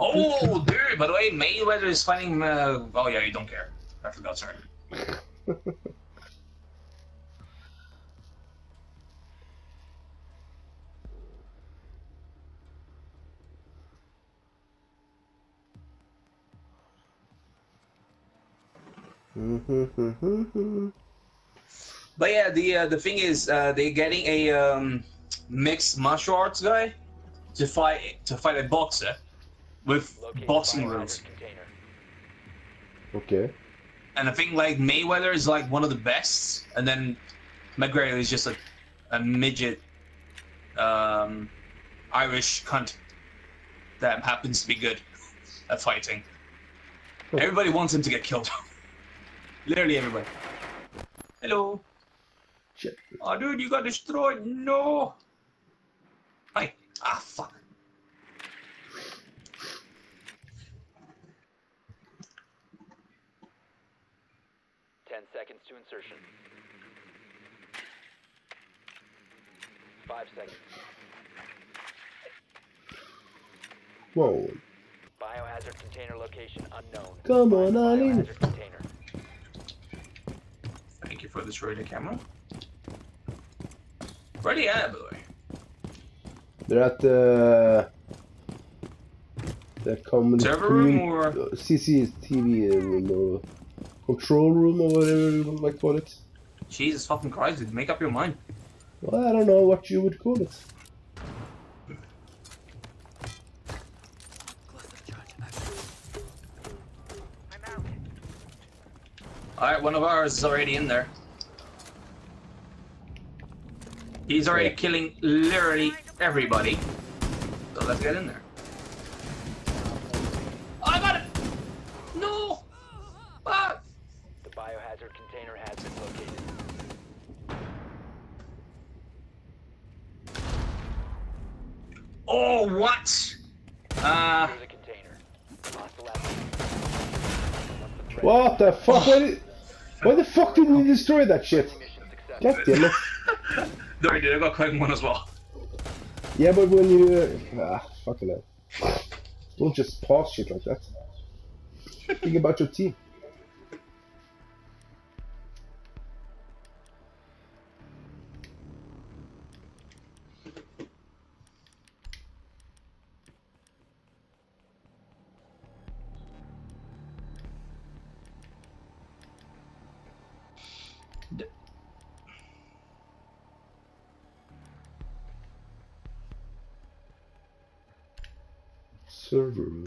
Oh, dude! By the way, Mayweather is fighting. Uh... Oh yeah, you don't care. I forgot. Sorry. But yeah, the uh, the thing is, uh, they're getting a um, mixed martial arts guy to fight to fight a boxer with Locate boxing rules. Okay. And I think like Mayweather is like one of the best, and then McGregor is just a, a midget, um, Irish cunt that happens to be good at fighting. Everybody wants him to get killed. Literally everybody. Hello. Shit. Oh, dude, you got destroyed. No. Hi. Ah, fuck. Ten seconds to insertion. Five seconds. Whoa. Biohazard container location unknown. Come on, Find Ali. Biohazard container. Thank you for destroying the camera. Where are they at, by the way? They're at the the common Server room or- uh, CCTV room or control room or whatever you to call it. Jesus fucking Christ, dude, make up your mind. Well, I don't know what you would call it. Alright, one of ours is already in there. He's already Yeah. killing literally everybody. So let's get in there. Oh, I got it! No! Ah! The biohazard container has been located. Oh, what? Uh, Secure the container. Hostile the threat What the fuck? Why, did, why the fuck did we destroy that shit? God damn it. sorry, dude, I got clicking one as well. Yeah, but when you ah fucking hell, don't just pause shit like that. Think about your team. Server.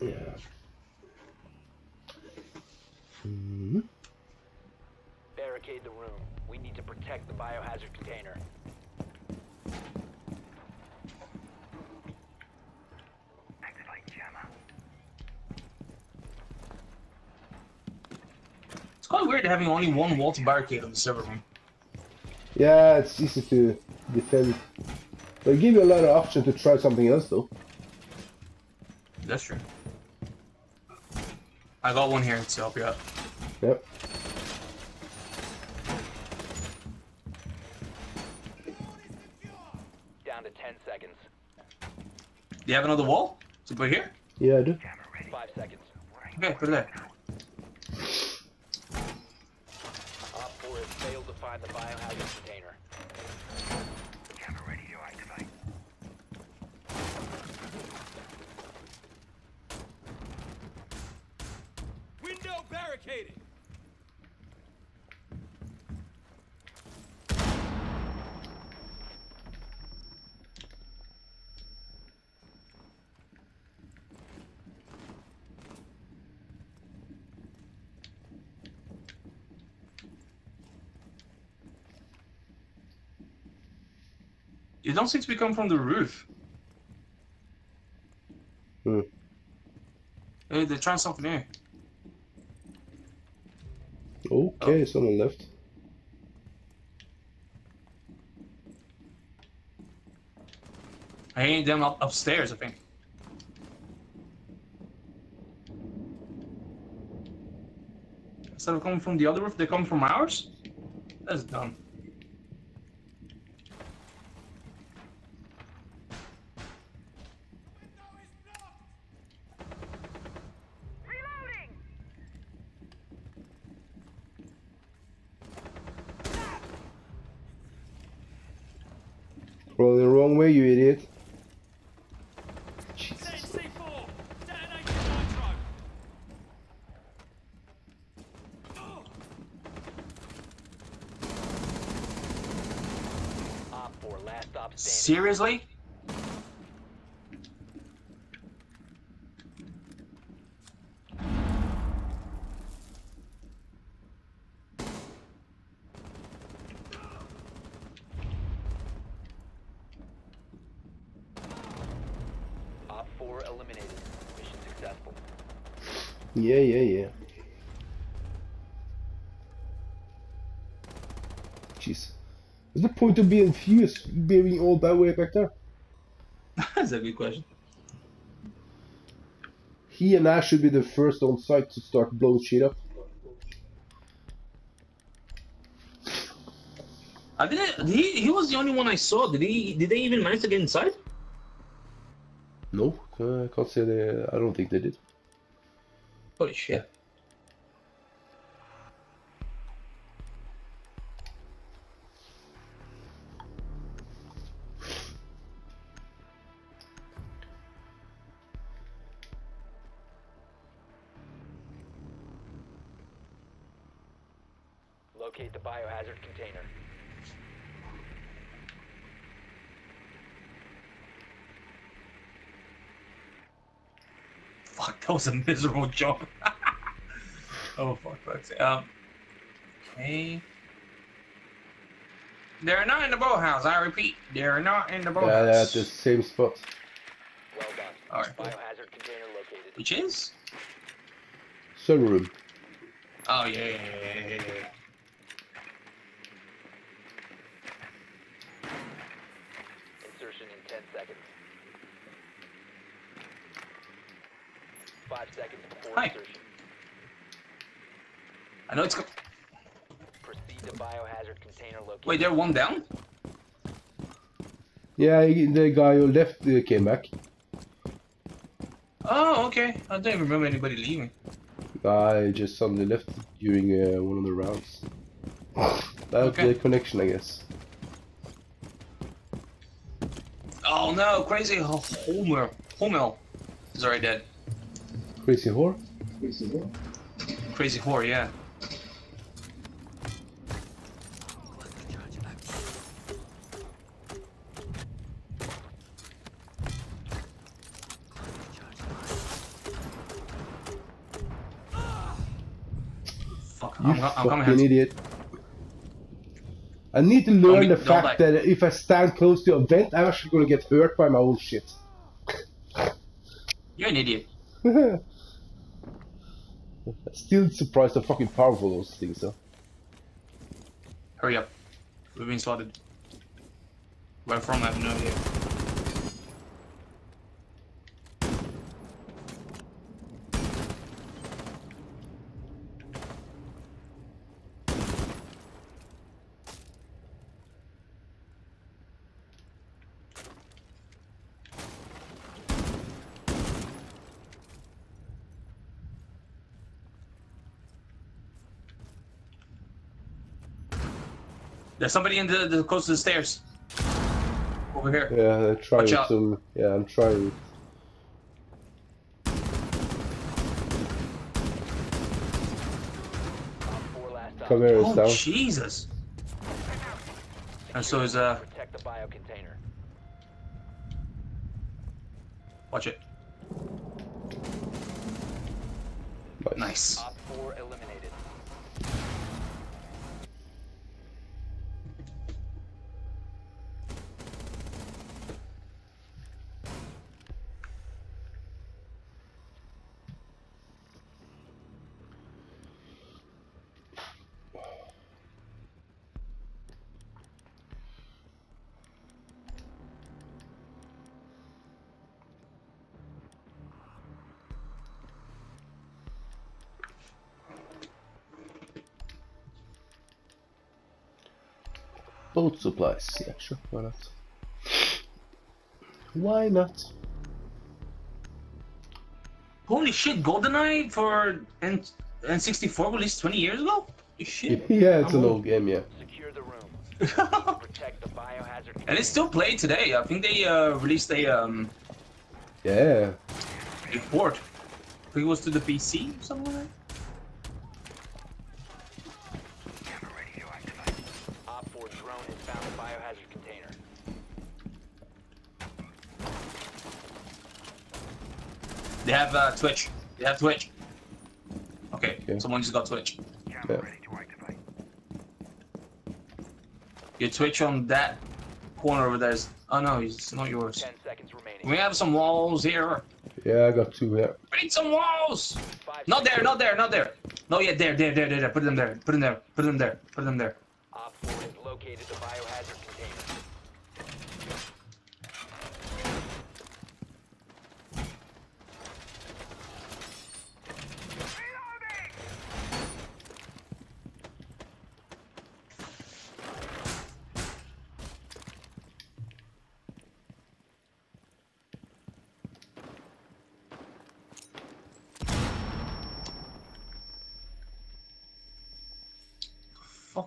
Yeah. Hmm. Barricade the room. We need to protect the biohazard container. Activate jammer. It's quite weird having only one wall to barricade on the server room. Yeah, it's easy to defend. They give you a lot of option to try something else though. That's true. I got one here to help you out. Yep. Down to 10 seconds. Do you have another wall to put here? Yeah, I do. Five seconds. Okay, put it there. Op 4 has failed to find the biohazard container. Camera ready to activate. Window barricaded. You don't seem to be coming from the roof. Hmm. Hey, they're trying something here. Okay, oh. someone left. I ain't them up upstairs, I think. Instead of coming from the other roof, they come from ours? That's dumb. Crawling the wrong way, you idiot. C4. Detonate the nitro. Op 4, last stop standing. Seriously? OPFOR eliminated. Mission successful. Yeah, yeah, yeah. Jeez. What's the point of being fused, being all that way back there? That's a good question. He and I should be the first on site to start blowing shit up. I didn't. He he was the only one I saw. Did he? Did they even manage to get inside? No, uh, I can't say they. I don't think they did. Holy shit! Locate the biohazard container. Fuck, that was a miserable jump. oh fuck, fuck's sake. Um. Okay. They're not in the boathouse. I repeat, they're not in the Yeah, they're at the same spot. Well done. Alright. Biohazard container located. Which is? Sunroom. Oh yeah, yeah, yeah, yeah, yeah, yeah. Insertion in 10 seconds. 5 seconds before Hi. insertion. I know it's. go- Proceed to biohazard container located. Wait, they're one down. Yeah, the guy who left uh, came back. Oh, okay. I don't even remember anybody leaving. Guy just suddenly left during uh, one of the rounds. That's Okay. the connection, I guess. Oh no, crazy Ho- Homer. Homel is already dead. Crazy whore. Crazy whore, Crazy whore, yeah. Fuck, You I'm, I'm coming. fucking idiot. I need to learn mean, the fact like- that if I stand close to a vent, I'm actually gonna get hurt by my own shit. You're an idiot. Still surprised how fucking powerful those things are. Hurry up. We've been spotted. Where from? I have no There's somebody in the, the close to the stairs. Over here. Yeah, I'm trying Watch out. Yeah, I'm trying. Op 4 last stop. Come here, it's Oh down. Jesus! And so is uh, Protect the bio container. watch it. Nice. Nice. Op 4 eliminated. Boat supplies. Yeah, sure. Why not? Why not? Holy shit! GoldenEye for N N64 released 20 years ago. Shit! Yeah, it's an I'm old game. Yeah. Secure the room. Protect the biohazard and it's still played today. I think they uh, released a um Yeah. a port. I think it was to the PC or something like that. OPFOR drone has found the biohazard container. They have uh, Twitch. They have Twitch. Okay, Okay. someone just got Twitch. yeah. Your Twitch on that corner over there is. Oh no, it's not yours. 10 seconds remaining. We have some walls here. Yeah, I got two, yeah. We need some walls. Five Not there, not there, not there. No, yeah, there, there, there, there, there. Put them there. Put them there. Put them there. Put them there. OPFOR has located the biohazard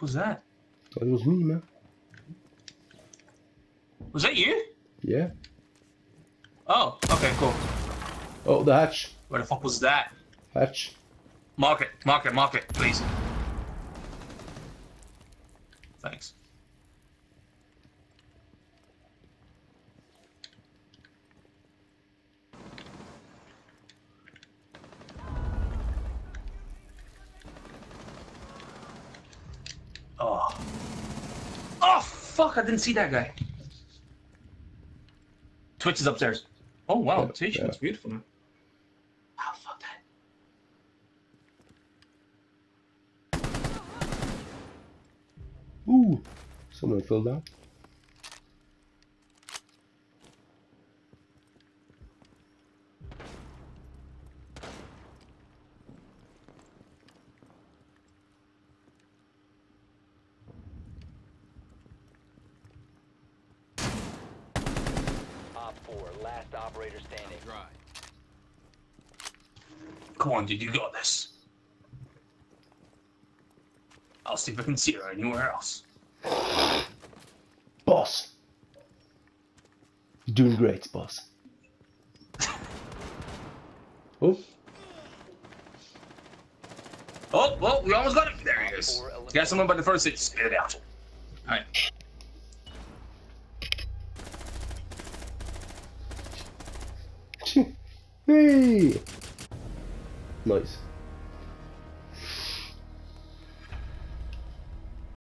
Fuck was that? It was me, man. Was that you? Yeah. Oh, okay, cool. Oh, the hatch. Where the fuck was that? Hatch. Mark it, mark it, mark it, please. Thanks. Oh. Oh, fuck, I didn't see that guy. Twitch is upstairs. Oh, wow, Yeah, Twitch yeah. looks beautiful, man. Oh, fuck that. Ooh. Someone fell down. OPFOR, last operator standing. Come on, dude, you got this. I'll see if I can see her anywhere else. Boss. You're doing great, boss. Oh, Oh, well, we almost got it. There he is. Got someone by the first hit. Spit it out. Alright. Nice.